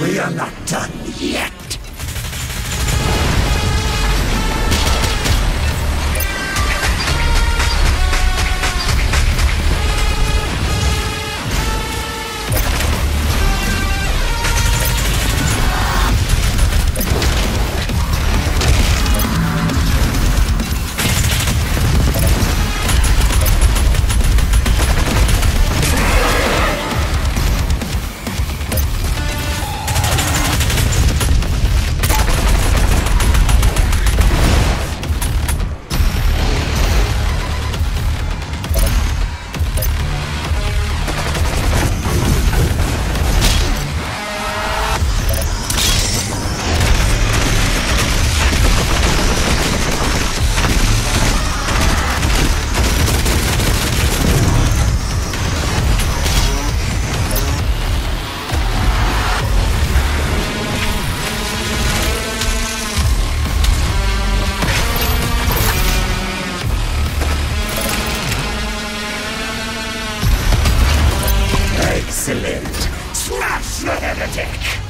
We are not done yet. Excellent! Smash the heretic!